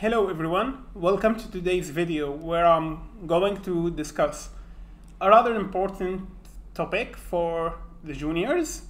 Hello everyone, welcome to today's video where I'm going to discuss a rather important topic for the juniors.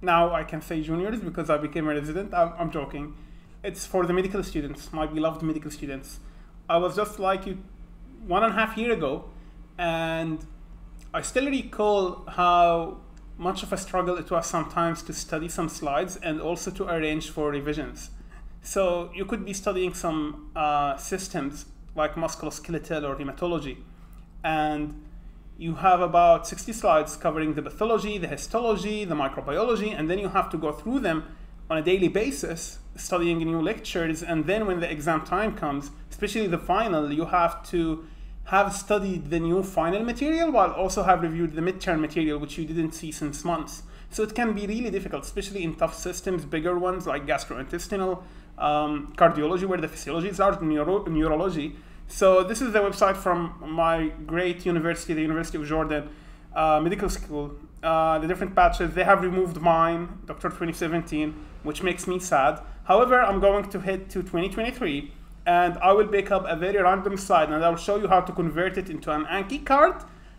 Now I can say juniors because I became a resident, I'm, I'm joking. It's for the medical students, my beloved medical students. I was just like you one and a half year ago and I still recall how much of a struggle it was sometimes to study some slides and also to arrange for revisions. So you could be studying some uh, systems like musculoskeletal or hematology, and you have about 60 slides covering the pathology, the histology, the microbiology, and then you have to go through them on a daily basis, studying new lectures, and then when the exam time comes, especially the final, you have to have studied the new final material while also have reviewed the midterm material, which you didn't see since months. So it can be really difficult, especially in tough systems, bigger ones like gastrointestinal, um, cardiology, where the physiologies are, neuro neurology. So this is the website from my great university, the University of Jordan uh, Medical School. Uh, the different patches, they have removed mine, Doctor 2017, which makes me sad. However, I'm going to head to 2023 and I will pick up a very random slide and I will show you how to convert it into an Anki card,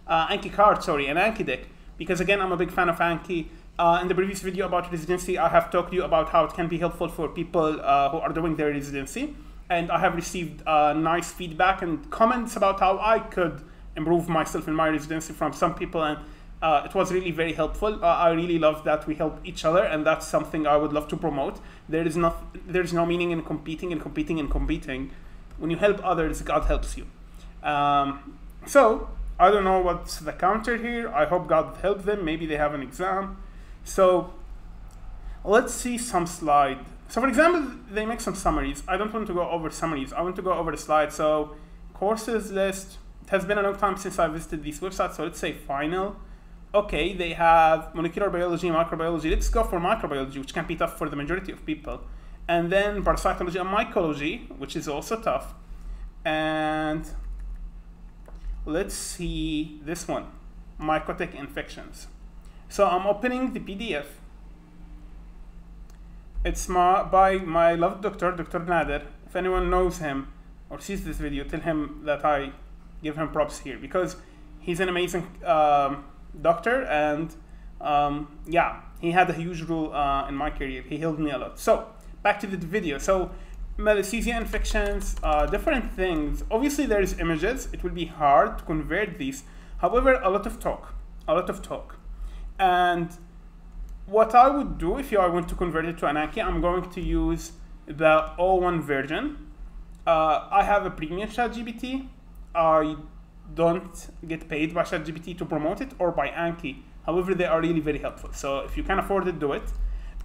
uh, Anki card, sorry, an Anki deck. Because again, I'm a big fan of Anki. Uh, in the previous video about residency, I have talked to you about how it can be helpful for people uh, who are doing their residency. And I have received uh, nice feedback and comments about how I could improve myself in my residency from some people. And uh, it was really very helpful. Uh, I really love that we help each other, and that's something I would love to promote. There is not, there is no meaning in competing and competing and competing. When you help others, God helps you. Um, so I don't know what's the counter here. I hope God help them. Maybe they have an exam. So let's see some slide. So for example, they make some summaries. I don't want to go over summaries. I want to go over the slide. So courses list. It has been a long time since I visited these websites. So let's say final. Okay, they have molecular biology, microbiology. Let's go for microbiology, which can be tough for the majority of people. And then parasitology and mycology, which is also tough. And let's see this one, mycotic infections. So I'm opening the PDF. It's my, by my loved doctor, Dr. Nader. If anyone knows him or sees this video, tell him that I give him props here because he's an amazing um, doctor and um, yeah, he had a huge role uh, in my career. He helped me a lot. So back to the video. So malassezia infections, uh, different things. Obviously there's images. It will be hard to convert these. However, a lot of talk, a lot of talk. And what I would do if I want to convert it to Anki, I'm going to use the 01 version. Uh, I have a premium ChatGPT. I don't get paid by ChatGPT to promote it or by Anki. However, they are really very helpful. So if you can afford it, do it.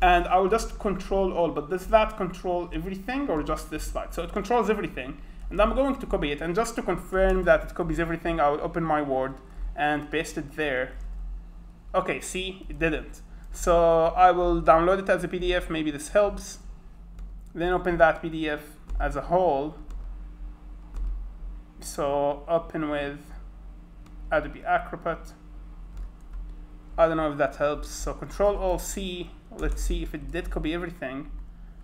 And I will just control all, but does that control everything or just this slide? So it controls everything. And I'm going to copy it. And just to confirm that it copies everything, I will open my Word and paste it there. Okay, see, it didn't. So I will download it as a PDF, maybe this helps. Then open that PDF as a whole. So open with Adobe Acrobat. I don't know if that helps. So Control Alt C. Let's see if it did copy everything.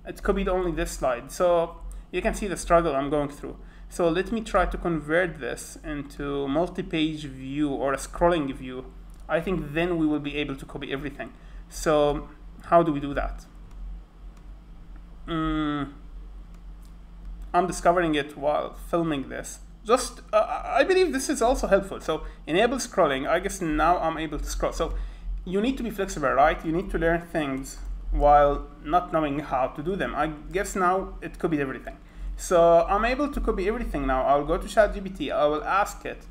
It copied only this slide. So you can see the struggle I'm going through. So let me try to convert this into multi-page view or a scrolling view. I think then we will be able to copy everything. So how do we do that? Mm, I'm discovering it while filming this. Just, uh, I believe this is also helpful. So enable scrolling, I guess now I'm able to scroll. So you need to be flexible, right? You need to learn things while not knowing how to do them. I guess now it could be everything. So I'm able to copy everything now. I'll go to ChatGPT. I will ask it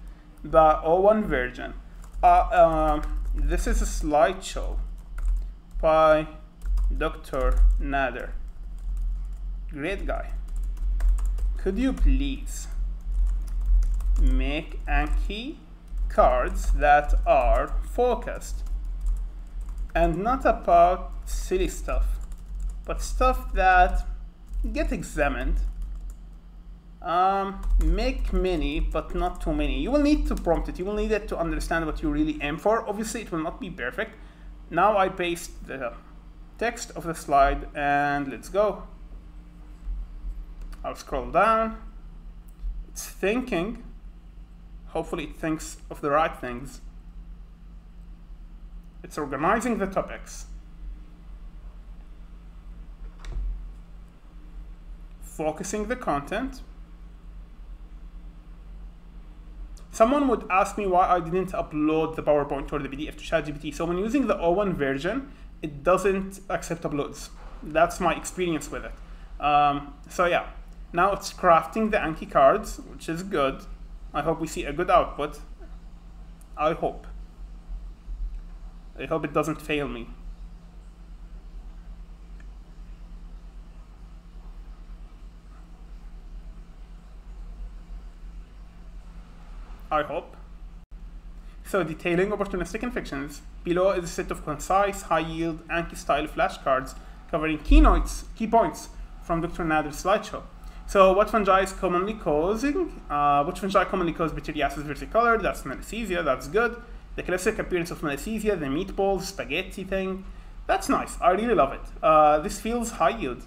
the 01 version. Uh, uh, this is a slideshow by Dr. Nader. Great guy. Could you please make Anki cards that are focused and not about silly stuff, but stuff that get examined. Um, make many, but not too many. You will need to prompt it. You will need it to understand what you really aim for. Obviously, it will not be perfect. Now I paste the text of the slide and let's go. I'll scroll down. It's thinking. Hopefully it thinks of the right things. It's organizing the topics. Focusing the content. Someone would ask me why I didn't upload the PowerPoint or the PDF to ChatGPT. So when using the O1 version, it doesn't accept uploads. That's my experience with it. Um, so yeah, now it's crafting the Anki cards, which is good. I hope we see a good output. I hope. I hope it doesn't fail me. I hope. So detailing opportunistic infections. Below is a set of concise, high-yield, Anki-style flashcards covering keynotes, key points from Dr. Nader's slideshow. So what fungi is commonly causing? Uh, which fungi commonly cause pityriasis versicolor? That's malassezia, that's good. The classic appearance of malassezia, the meatballs, spaghetti thing. That's nice, I really love it. Uh, this feels high yield,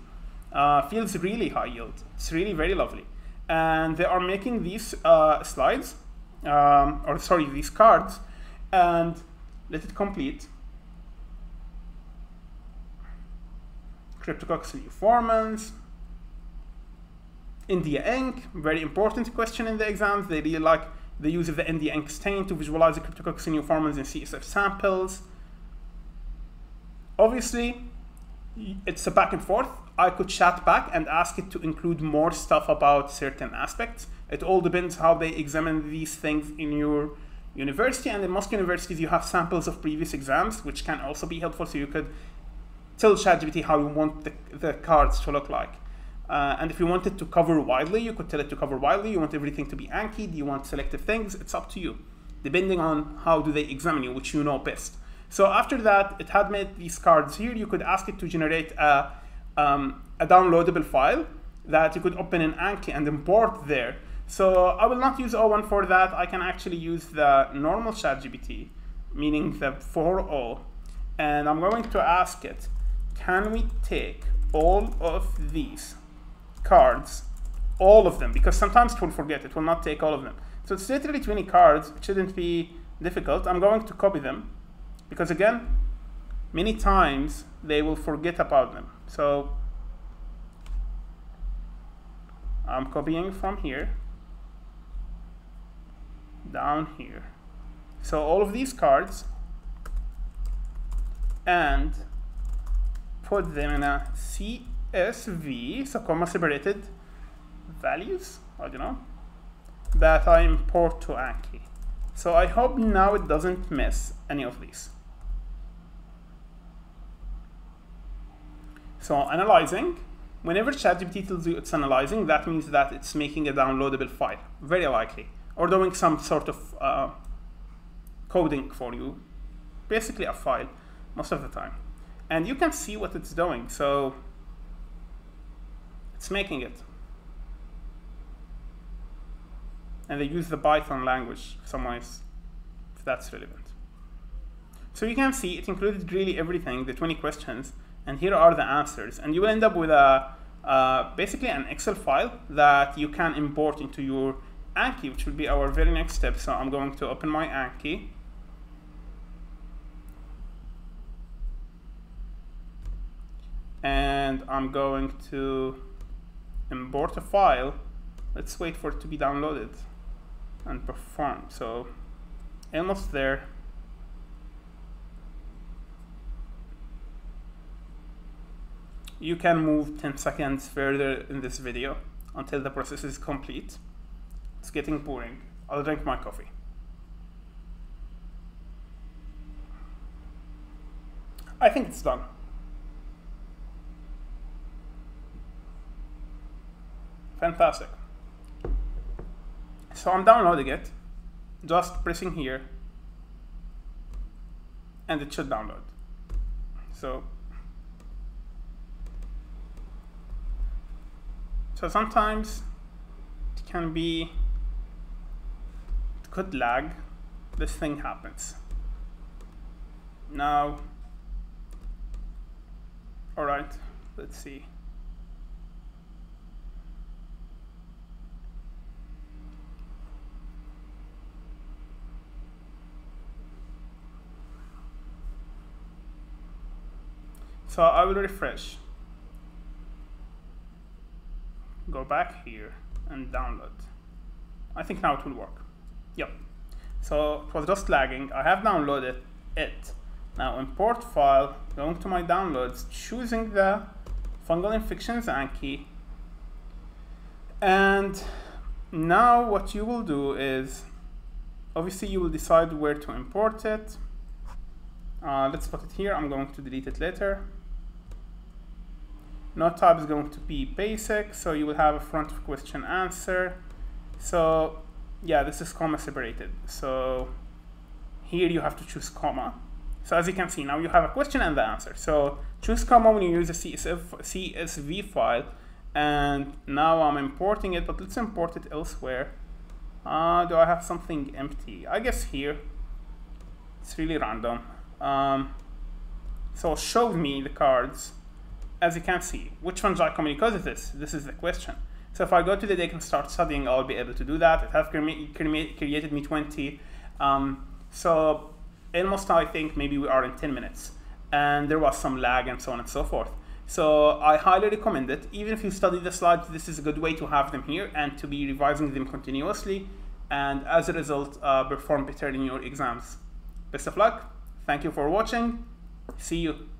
uh, feels really high yield. It's really very lovely. And they are making these uh, slides, um, or sorry, these cards, and let it complete. Cryptococcus neoformans, India ink, very important question in the exams. They really like the use of the India ink stain to visualize the Cryptococcus neoformans in CSF samples. Obviously, it's a back and forth. I could chat back and ask it to include more stuff about certain aspects. It all depends how they examine these things in your university. And in most universities, you have samples of previous exams, which can also be helpful. So you could tell ChatGPT how you want the, the cards to look like. Uh, and if you want it to cover widely, you could tell it to cover widely. You want everything to be Anki. Do you want selective things? It's up to you, depending on how do they examine you, which you know best. So after that, it had made these cards here. You could ask it to generate a, um, a downloadable file that you could open in Anki and import there. So I will not use O1 for that. I can actually use the normal ChatGPT, meaning the 4.0. And I'm going to ask it, can we take all of these cards, all of them, because sometimes it will forget, it will not take all of them. So it's literally 20 cards, it shouldn't be difficult. I'm going to copy them, because again, many times they will forget about them. So I'm copying from here down here. So all of these cards and put them in a CSV, so comma separated values, I don't know, that I import to Anki. So I hope now it doesn't miss any of these. So analyzing, whenever ChatGPT tells you it's analyzing, that means that it's making a downloadable file, very likely, or doing some sort of uh, coding for you, basically a file, most of the time. And you can see what it's doing. So it's making it. And they use the Python language, someone is, if that's relevant. So you can see it included really everything, the 20 questions, and here are the answers. And you will end up with a uh, basically an Excel file that you can import into your Anki, which will be our very next step. So I'm going to open my Anki. And I'm going to import a file, let's wait for it to be downloaded and perform. So almost there. You can move 10 seconds further in this video until the process is complete. It's getting boring. I'll drink my coffee. I think it's done. Fantastic. So I'm downloading it, just pressing here, and it should download. So, so sometimes it can be, could lag, this thing happens. Now, all right, let's see. So I will refresh. Go back here and download. I think now it will work. Yep. So it was just lagging. I have downloaded it. Now import file, going to my downloads, choosing the fungal infections Anki. And now what you will do is, obviously you will decide where to import it. Uh, let's put it here, I'm going to delete it later. Note type is going to be basic, so you will have a front question answer. So yeah, this is comma separated. So here you have to choose comma. So as you can see, now you have a question and the answer. So choose comma when you use a CSV, CSV file. And now I'm importing it, but let's import it elsewhere. Uh, do I have something empty? I guess here. It's really random. Um, so show me the cards. As you can see, which fungi communicate is this? This is the question. So if I go to the deck and start studying, I'll be able to do that. It has created me 20. Um, so almost I think maybe we are in 10 minutes. And there was some lag and so on and so forth. So I highly recommend it. Even if you study the slides, this is a good way to have them here and to be revising them continuously. And as a result, uh, perform better in your exams. Best of luck. Thank you for watching. See you.